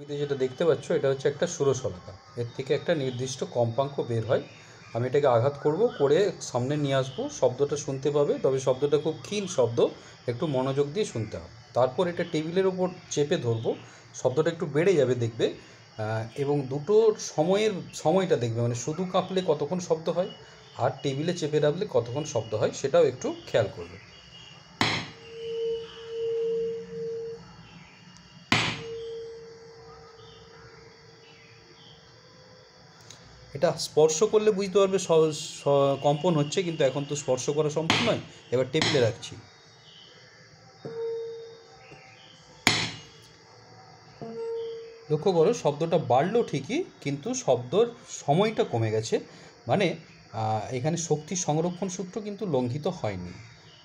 ছবিতে যেটা দেখতে পাচ্ছ, এটা হচ্ছে একটা সুরশলাকা এর থেকে একটা নির্দিষ্ট কম্পাঙ্ক বের হয়। আমি এটাকে আঘাত করব, করে সামনে নিয়ে আসব, শব্দটা শুনতে পাবে, তবে শব্দটা খুব ক্ষীণ শব্দ, একটু মনোযোগ দিয়ে শুনতে হবে। তারপর এটা টেবিলের ওপর চেপে ধরবো, শব্দটা একটু বেড়ে যাবে দেখবে এবং দুটো সময়ের সময়টা দেখবে মানে শুধু কাঁপলে কতক্ষণ শব্দ হয়, আর টেবিলে চেপে রাখলে কতক্ষণ শব্দ হয়, সেটাও একটু খেয়াল করবে। এটা স্পর্শ করলে বুঝতে পারবে কম্পন হচ্ছে, কিন্তু এখন তো স্পর্শ করা সম্ভব নয়। এবার টেবিলে রাখছি। লক্ষ্য করো, শব্দটা বাড়লো ঠিকই, কিন্তু শব্দর সময়টা কমে গেছে। মানে এখানে শক্তি সংরক্ষণ সূত্র কিন্তু লঙ্ঘিত হয়নি।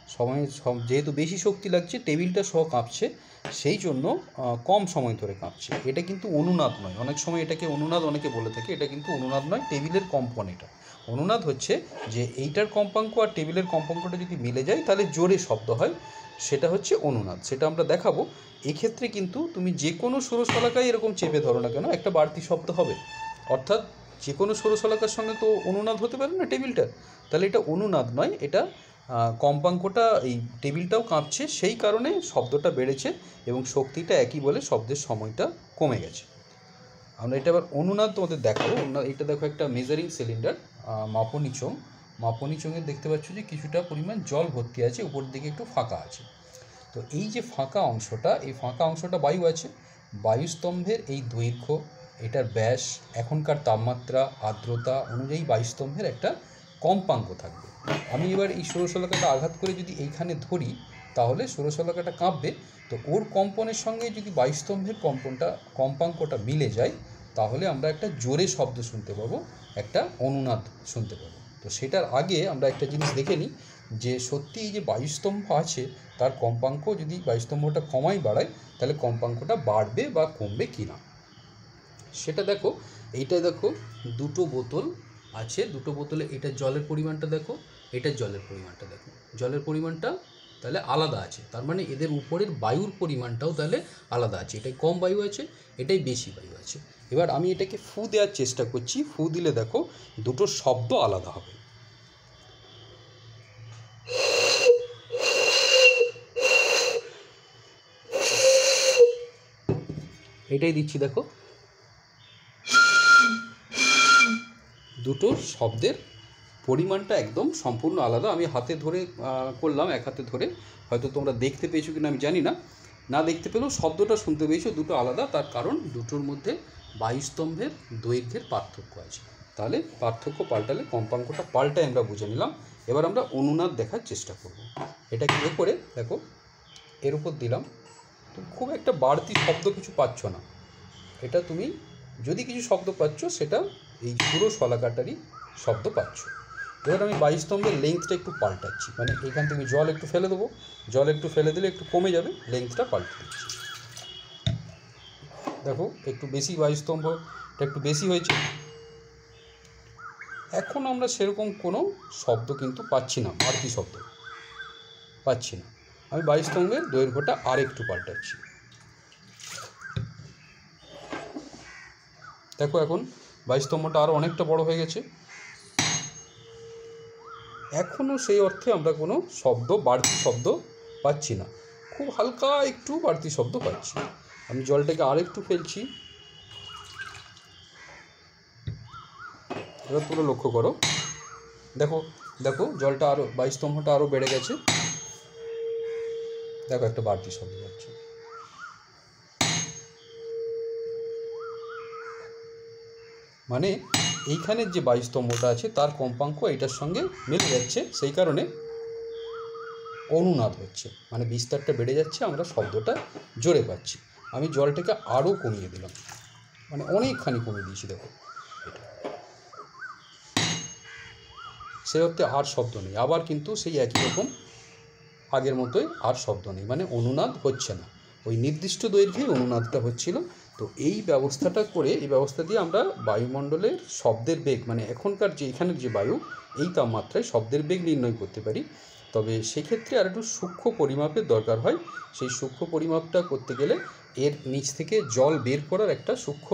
সময় সব- যেহেতু বেশি শক্তি লাগছে, টেবিলটা সহ কাঁপছে, সেই জন্য কম সময় ধরে কাঁপছে। এটা কিন্তু অনুনাদ নয়। অনেক সময় এটাকে অনুনাদ অনেকে বলে থাকে, এটা কিন্তু অনুনাদ নয়, টেবিলের কম্পন এটা। অনুনাদ হচ্ছে যে, এইটার কম্পাঙ্ক আর টেবিলের কম্পাঙ্কটা যদি মিলে যায়, তাহলে জোরে শব্দ হয়, সেটা হচ্ছে অনুনাদ। সেটা আমরা দেখাবো। এক্ষেত্রে কিন্তু তুমি যে কোনো ষোড়শলাকায় এরকম চেপে ধরো না কেন, একটা বাড়তি শব্দ হবে। অর্থাৎ যে কোনো ষোড়শলাকার সঙ্গে তো অনুনাদ হতে পারে না টেবিলটা তাহলে এটা অনুনাদ নয়, এটা কম্পাঙ্কটা এই টেবিলটাও কাঁপছে, সেই কারণে শব্দটা বেড়েছে এবং শক্তিটা একই বলে শব্দের সময়টা কমে গেছে। আমরা এটা আবার অনুনাদ তোমাদের দেখাবো। অনুনাদ, এটা দেখো একটা মেজারিং সিলিন্ডার মাপনি চোং মাপনি চোঙে দেখতে পাচ্ছ যে কিছুটা পরিমাণ জল ভর্তি আছে, উপর দিকে একটু ফাঁকা আছে। তো এই যে ফাঁকা অংশটা, এই ফাঁকা অংশটা বায়ু আছে। বায়ুস্তম্ভের এই দৈর্ঘ্য, এটার ব্যাস, এখনকার তাপমাত্রা, আর্দ্রতা অনুযায়ী বায়ুস্তম্ভের একটা কম্পাঙ্ক থাকবে। আমি এবার এই ষোড়শলাকাটা আঘাত করে যদি এইখানে ধরি, তাহলে ষোড়শলাকাটা কাঁপবে। তো ওর কম্পনের সঙ্গে যদি বায়ুস্তম্ভের কম্পনটা, কম্পাঙ্কটা মিলে যায়, তাহলে আমরা একটা জোরে শব্দ শুনতে পাবো, একটা অনুনাদ শুনতে পাবো। তো সেটার আগে আমরা একটা জিনিস দেখে নিই, যে সত্যি এই যে বায়ুস্তম্ভ আছে, তার কম্পাঙ্ক যদি বায়ুস্তম্ভটা কমাই বাড়ায়, তাহলে কম্পাঙ্কটা বাড়বে বা কমবে কি না সেটা দেখো, এইটা দেখো, দুটো বোতল আছে, দুটো বোতলে এটা জলের পরিমাণটা দেখো, এটা জলের পরিমাণটা দেখো। জলের পরিমাণটা তাহলে আলাদা আছে, তার মানে এদের উপরের বায়ুর পরিমাণটাও তাহলে আলাদা আছে। এটাই কম বায়ু আছে, এটাই বেশি বায়ু আছে। এবার আমি এটাকে ফু দেওয়ার চেষ্টা করছি, ফু দিলে দেখো দুটো শব্দ আলাদা হবে। এটাই দিচ্ছি দেখো। দুটো শব্দের পরিমাণটা একদম সম্পূর্ণ আলাদা। আমি হাতে ধরে করলাম, এক হাতে ধরে। হয়তো তোমরা দেখতে পেয়েছ কিনা আমি জানি না। না দেখতে পেলেও শব্দটা শুনতে পেয়েছ, দুটো আলাদা। তার কারণ দুটোর মধ্যে বায়ুস্তম্ভের দৈর্ঘ্যের পার্থক্য আছে। তাহলে পার্থক্য পাল্টালে কম্পাঙ্কটা পাল্টায় আমরা বুঝে নিলাম। এবার আমরা অনুনাদ দেখার চেষ্টা করব। এটা কি করে দেখো, এর উপর দিলাম। তো খুব একটা বাড়তি শব্দ কিছু পাচ্ছ না। এটা তুমি যদি কিছু শব্দ পাচ্ছ, সেটা এই পুরো শলাকাটারই শব্দ পাচ্ছ। এবার আমি বাইস্তম্ভের লেন্থটা একটু পাল্টাচ্ছি। মানে এখান থেকে জল একটু ফেলে দেবো। জল একটু ফেলে দিলে একটু কমে যাবে লেন্থটা পাল্টে দিচ্ছি। দেখো, একটু বেশি বাইশ স্তম্ভটা একটু বেশি হয়েছে। এখন আমরা সেরকম কোনো শব্দ কিন্তু পাচ্ছি না বাড়তি শব্দ। পাচ্ছি না। আমি বায়ুস্তম্ভের দৈর্ঘ্যটা আর একটু পাল্টাচ্ছি। দেখো এখন বাইস্তম্ভটা আরও অনেকটা বড় হয়ে গেছে। এখনও সেই অর্থে আমরা কোনো শব্দ, বাড়তি শব্দ পাচ্ছি না। খুব হালকা একটু বাড়তি শব্দ পাচ্ছি। আমি জলটাকে আর একটু ফেলছি। এবার পুরো লক্ষ্য করো। দেখো দেখো জলটা আরও বাইস্তম্ভটা আরও বেড়ে গেছে। দেখো একটা বাড়তি শব্দ পাচ্ছি। মানে এইখানের যে বায়ুস্তম্ভটা আছে, তার কম্পাঙ্ক এটার সঙ্গে মিলে যাচ্ছে, সেই কারণে অনুনাদ হচ্ছে। মানে বিস্তারটা বেড়ে যাচ্ছে, আমরা শব্দটা জোরে পাচ্ছি। আমি জলটাকে আরও কমিয়ে দিলাম। মানে অনেকখানি কমিয়ে দিয়েছি, দেখো। সে অর্থে আর শব্দ নেই। আবার কিন্তু সেই একই রকম, আগের মতোই আর শব্দ নেই। মানে অনুনাদ হচ্ছে না। ওই নির্দিষ্ট দৈর্ঘ্যেই অনুনাদটা হচ্ছিল। তো এই ব্যবস্থাটা করে, এই ব্যবস্থা দিয়ে আমরা বায়ুমণ্ডলের শব্দের বেগ মানে এখনকার যে, এখানের যে বায়ু, এই তাপমাত্রায় শব্দের বেগ নির্ণয় করতে পারি। তবে সেক্ষেত্রে আর একটু সূক্ষ্ম পরিমাপের দরকার হয়। সেই সূক্ষ্ম পরিমাপটা করতে গেলে এর নিচ থেকে জল বের করার একটা সূক্ষ্ম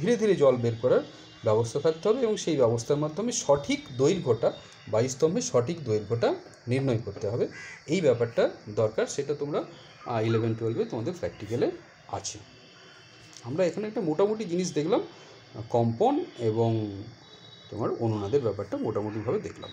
ধীরে ধীরে জল বের করার ব্যবস্থা থাকতে হবে এবং সেই ব্যবস্থার মাধ্যমে সঠিক দৈর্ঘ্যটা বায়ুস্তম্ভের সঠিক দৈর্ঘ্যটা নির্ণয় করতে হবে। এই ব্যাপারটা দরকার, সেটা তোমরা ইলেভেন টুয়েলভে তোমাদের প্র্যাকটিক্যালে আছে। আমরা এখানে একটা মোটামুটি জিনিস দেখলাম কম্পন এবং তোমার অনুনাদের ব্যাপারটা মোটামুটিভাবে দেখলাম।